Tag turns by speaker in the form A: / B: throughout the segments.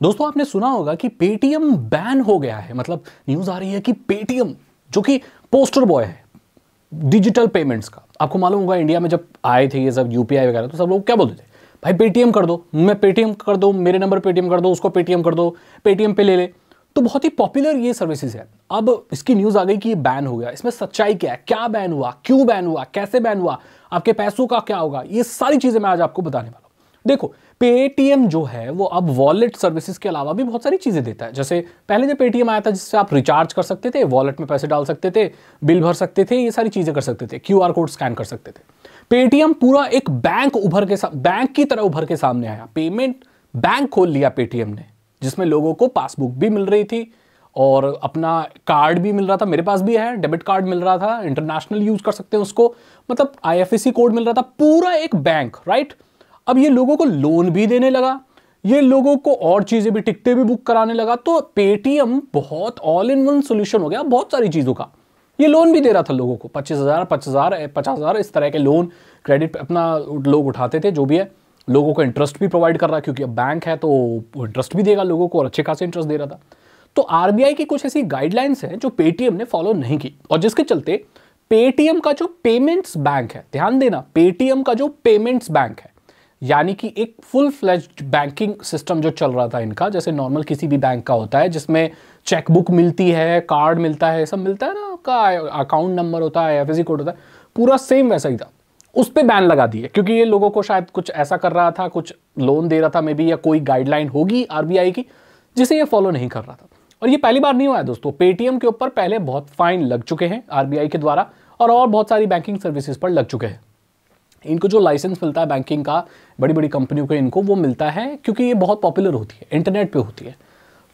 A: दोस्तों, आपने सुना होगा कि पेटीएम बैन हो गया है। मतलब न्यूज़ आ रही है कि पेटीएम जो कि पोस्टर बॉय है डिजिटल पेमेंट्स का। आपको मालूम होगा इंडिया में जब आए थे ये सब यूपीआई वगैरह तो सब लोग क्या बोलते थे? भाई पेटीएम कर दो। मैं पेटीएम कर दो, मेरे नंबर पेटीएम कर दो, उसको पेटीएम कर दो पेटीएम पे ले ले। तो बहुत ही पॉपुलर ये सर्विसेज़ है। अब इसकी न्यूज़ आ गई कि ये बैन हो गया। इसमें सच्चाई क्या है? क्या बैन हुआ? क्यों बैन हुआ? कैसे बैन हुआ? आपके पैसों का क्या होगा? ये सारी चीज़ें मैं आज आपको बताने वाला हूँ। देखो पेटीएम जो है, वो अब वॉलेट सर्विसेज़ के अलावा भी बहुत सारी चीज़ें देता है। जैसे पहले जो पेटीएम आया था, जिससे आप रिचार्ज कर सकते थे वॉलेट में पैसे डाल सकते थे, बिल भर सकते थे, ये सारी चीज़ें कर सकते थे क्यूआर कोड स्कैन कर सकते थे। पेटीएम पूरा एक बैंक उभर के बैंक की तरह उभर के सामने आया। पेमेंट बैंक खोल लिया पेटीएम ने, जिसमें लोगों को पासबुक भी मिल रही थी और अपना कार्ड भी मिल रहा था। मेरे पास भी है डेबिट कार्ड मिल रहा था इंटरनेशनल यूज़ कर सकते हैं उसको। मतलब आईएफएससी कोड मिल रहा था, पूरा एक बैंक राइट अब ये लोगों को लोन भी देने लगा, ये लोगों को और चीज़ें भी, टिकटें भी बुक कराने लगा तो पेटीएम बहुत ऑल इन वन सोल्यूशन हो गया बहुत सारी चीज़ों का। ये लोन भी दे रहा था लोगों को, पच्चीस हज़ार पच्चीस हज़ार पचास हज़ार, इस तरह के लोन क्रेडिट अपना लोग उठाते थे, जो भी है, लोगों को इंटरेस्ट भी प्रोवाइड कर रहा है, क्योंकि अब बैंक है तो इंटरेस्ट भी देगा लोगों को और अच्छे खासे इंटरेस्ट दे रहा था। तो आरबीआई की कुछ ऐसी गाइडलाइंस हैं जो पेटीएम ने फॉलो नहीं की, और जिसके चलते पेटीएम का जो पेमेंट्स बैंक है, ध्यान देना पेटीएम का जो पेमेंट्स बैंक है यानी कि एक फुल फ्लेज्ड बैंकिंग सिस्टम जो चल रहा था इनका, जैसे नॉर्मल किसी भी बैंक का होता है, जिसमें चेकबुक मिलती है कार्ड मिलता है, सब मिलता है ना, आपका अकाउंट नंबर होता है एफ़ कोड होता है, पूरा सेम वैसा ही था। उस पर बैन लगा दिए, क्योंकि ये लोगों को शायद कुछ ऐसा कर रहा था, कुछ लोन दे रहा था मे बी या कोई गाइडलाइन होगी आरबीआई की, जिसे ये फॉलो नहीं कर रहा था। और ये पहली बार नहीं हुआ है दोस्तों। पेटीएम के ऊपर पहले बहुत फाइन लग चुके हैं आरबीआई के द्वारा, और और बहुत सारी बैंकिंग सर्विसेज़ पर लग चुके हैं। इनको जो लाइसेंस मिलता है बैंकिंग का बड़ी बड़ी कंपनियों को इनको वो मिलता है क्योंकि ये बहुत पॉपुलर होती है इंटरनेट पे होती है।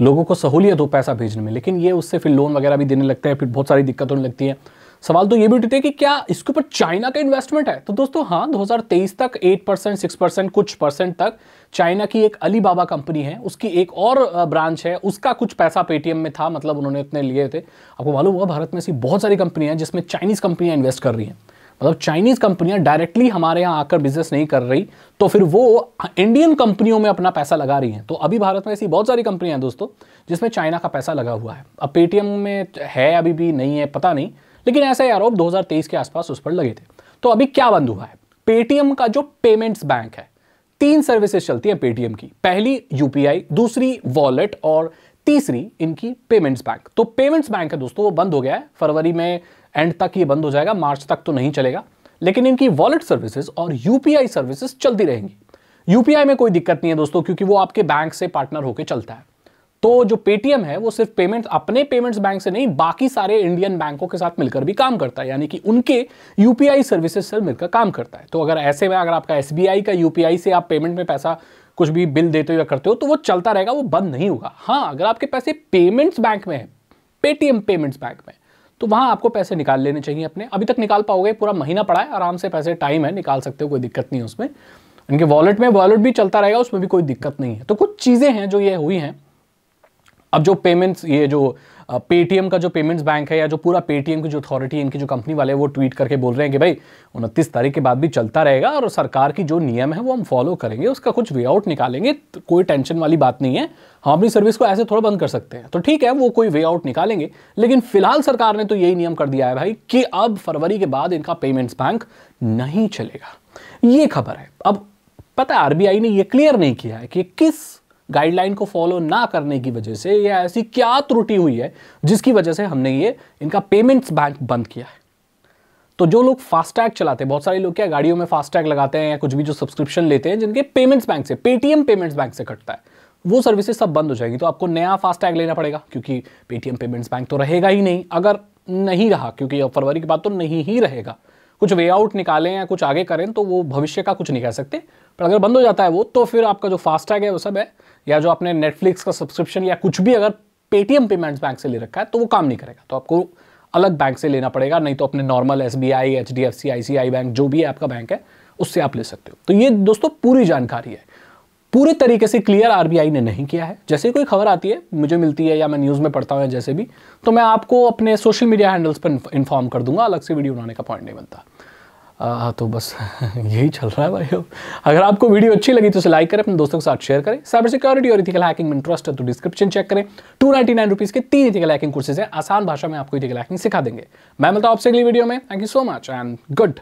A: लोगों को सहूलियत हो पैसा भेजने में, लेकिन ये उससे फिर लोन वगैरह भी देने लगते हैं, फिर बहुत सारी दिक्कत होने लगती है। सवाल तो ये भी उठते हैं कि क्या इसके ऊपर चाइना का इन्वेस्टमेंट है? तो दोस्तों हाँ 2023 तक 8 परसेंट सिक्स परसेंट कुछ परसेंट तक चाइना की एक अली बाबा कंपनी है, उसकी एक और ब्रांच है, उसका कुछ पैसा पेटीएम में था मतलब उन्होंने इतने लिए थे। आपको मालूम हुआ भारत में ऐसी बहुत सारी कंपनियाँ हैं जिसमें चाइनीज़ कंपनियाँ इन्वेस्ट कर रही हैं। मतलब चाइनीज़ कंपनियाँ डायरेक्टली हमारे यहाँ आकर बिज़नेस नहीं कर रही तो फिर वो इंडियन कंपनियों में अपना पैसा लगा रही हैं। तो अभी भारत में ऐसी बहुत सारी कंपनियाँ हैं दोस्तों, जिसमें चाइना का पैसा लगा हुआ है। अब पेटीएम में है अभी भी, नहीं है, पता नहीं, लेकिन ऐसे आरोप 2023 के आसपास उस पर लगे थे। तो अभी क्या बंद हुआ है? पेटीएम का जो पेमेंट्स बैंक है, तीन सर्विसेज़ चलती है पेटीएम की। पहली यूपीआई दूसरी वॉलेट और तीसरी इनकी पेमेंट्स बैंक तो पेमेंट्स बैंक है दोस्तों, वो बंद हो गया है। फरवरी में एंड तक ये बंद हो जाएगा, मार्च तक तो नहीं चलेगा। लेकिन इनकी वॉलेट सर्विसेज़ और यूपीआई सर्विसेज़ चलती रहेंगी। यूपीआई में कोई दिक्कत नहीं है दोस्तों, क्योंकि वो आपके बैंक से पार्टनर होकर चलता है। तो जो पेटीएम है, वो सिर्फ़ पेमेंट अपने पेमेंट्स बैंक से नहीं, बाकी सारे इंडियन बैंकों के साथ मिलकर भी काम करता है। यानी कि उनके यूपीआई सर्विसेज़ से मिलकर काम करता है। तो अगर ऐसे में अगर आपका SBI का यूपीआई से आप पेमेंट में पैसा कुछ भी बिल देते हो या करते हो तो वो चलता रहेगा, वो बंद नहीं होगा। हाँ अगर आपके पैसे पेमेंट्स बैंक में है पेटीएम पेमेंट्स बैंक में तो वहाँ आपको पैसे निकाल लेने चाहिए अपने। अभी तक निकाल पाओगे, पूरा महीना पड़ा है, आराम से पैसे टाइम है, निकाल सकते हो, कोई दिक्कत नहीं है उसमें। इनके वॉलेट में वॉलेट भी चलता रहेगा, उसमें भी कोई दिक्कत नहीं है। तो कुछ चीज़ें हैं जो ये हुई हैं अब जो पेमेंट्स ये जो पेटीएम का जो पेमेंट्स बैंक है या जो पूरा पेटीएम की जो अथॉरिटी इनकी जो कंपनी वाले वो ट्वीट करके बोल रहे हैं कि भाई, उनतीस तारीख के बाद भी चलता रहेगा और सरकार की जो नियम है वो हम फॉलो करेंगे, उसका कुछ वे आउट निकालेंगे तो कोई टेंशन वाली बात नहीं है। हम अपनी सर्विस को ऐसे थोड़ा बंद कर सकते हैं। तो ठीक है, वो कोई वे आउट निकालेंगे, लेकिन फ़िलहाल सरकार ने तो यही नियम कर दिया है भाई कि अब फरवरी के बाद इनका पेमेंट्स बैंक नहीं चलेगा। ये खबर है। अब पता आरबीआई ने ये क्लियर नहीं किया है कि किस गाइडलाइन को फॉलो ना करने की वजह से या ऐसी क्या त्रुटि हुई है, जिसकी वजह से हमने ये इनका पेमेंट्स बैंक बंद किया है। तो जो लोग फास्टैग चलाते हैं, बहुत सारे लोग क्या गाड़ियों में फास्टैग लगाते हैं या कुछ भी जो सब्सक्रिप्शन लेते हैं, जिनके पेमेंट्स बैंक से पेटीएम पेमेंट्स बैंक से कटता है, वो सर्विसेज़ सब बंद हो जाएगी। तो आपको नया फास्टैग लेना पड़ेगा, क्योंकि पेटीएम पेमेंट्स बैंक तो रहेगा ही नहीं, अगर नहीं रहा, क्योंकि फरवरी के बाद तो नहीं ही रहेगा। कुछ वे आउट निकालें या कुछ आगे करें तो वो भविष्य का कुछ नहीं कह सकते, पर अगर बंद हो जाता है वो तो फिर आपका जो फास्टैग है, वो सब है या जो आपने नेटफ्लिक्स का सब्सक्रिप्शन या कुछ भी अगर पेटीएम पेमेंट्स बैंक से ले रखा है तो वो काम नहीं करेगा। तो आपको अलग बैंक से लेना पड़ेगा, नहीं तो अपने normal S B I H D F C I C I bank जो भी आपका बैंक है, उससे आप ले सकते हो। तो ये दोस्तों पूरी जानकारी है। पूरे तरीके से क्लियर आरबीआई ने नहीं किया है। जैसे कोई खबर आती है, मुझे मिलती है या मैं न्यूज़ में पढ़ता हूँ जैसे भी तो मैं आपको अपने सोशल मीडिया हैंडल्स पर इन्फॉर्म कर दूँगा, अलग से वीडियो बनाने का पॉइंट नहीं बनता। आ, तो बस यही चल रहा है भाई अब। अगर आपको वीडियो अच्छी लगी तो उसे लाइक करें अपने दोस्तों के साथ शेयर करें। साइबर सिक्योरिटी और इथिकल हैकिंग में इंटरेस्ट है तो डिस्क्रिप्शन चेक करें। टू नाइनटी नाइन रुपीज़ के तीन इथिकल हैकिंग कोर्सेज हैं। आसान भाषा में आपको इथिकल हैकिंग सिखा देंगे। मैं मिलता हूँ आपसे अगली वीडियो में। Thank you so much and good